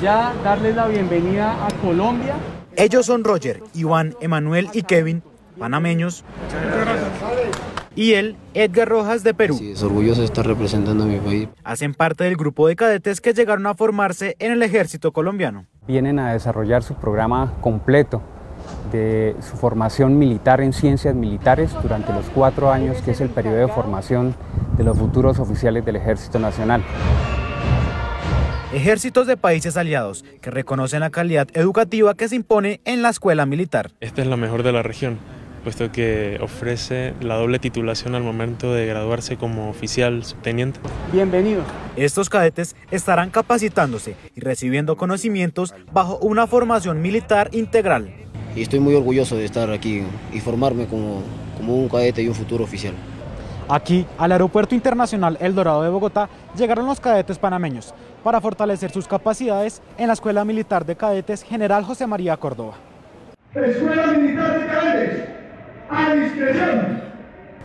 Ya darles la bienvenida a Colombia. Ellos son Roger, Iván, Emanuel y Kevin, panameños. Y él, Edgar Rojas de Perú. Sí, es orgulloso de estar representando a mi país. Hacen parte del grupo de cadetes que llegaron a formarse en el ejército colombiano. Vienen a desarrollar su programa completo de su formación militar en ciencias militares durante los cuatro años que es el periodo de formación de los futuros oficiales del Ejército Nacional. Ejércitos de países aliados que reconocen la calidad educativa que se impone en la escuela militar. Esta es la mejor de la región, puesto que ofrece la doble titulación al momento de graduarse como oficial subteniente. Bienvenidos. Estos cadetes estarán capacitándose y recibiendo conocimientos bajo una formación militar integral. Y estoy muy orgulloso de estar aquí y formarme como, como un cadete y un futuro oficial. Aquí, al Aeropuerto Internacional El Dorado de Bogotá, llegaron los cadetes panameños para fortalecer sus capacidades en la Escuela Militar de Cadetes General José María Córdoba. Escuela Militar de Cadetes, a discreción.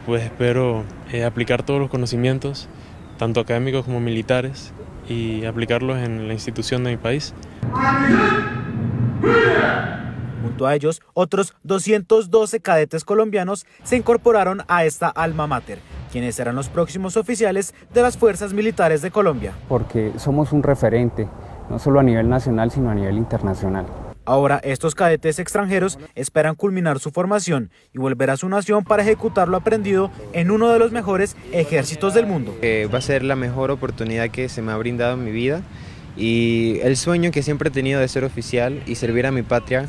Pues espero eh, aplicar todos los conocimientos, tanto académicos como militares, y aplicarlos en la institución de mi país. Junto a ellos, otros 212 cadetes colombianos se incorporaron a esta alma mater, quienes serán los próximos oficiales de las Fuerzas Militares de Colombia. Porque somos un referente, no solo a nivel nacional, sino a nivel internacional. Ahora, estos cadetes extranjeros esperan culminar su formación y volver a su nación para ejecutar lo aprendido en uno de los mejores ejércitos del mundo. Eh, va a ser la mejor oportunidad que se me ha brindado en mi vida y el sueño que siempre he tenido de ser oficial y servir a mi patria.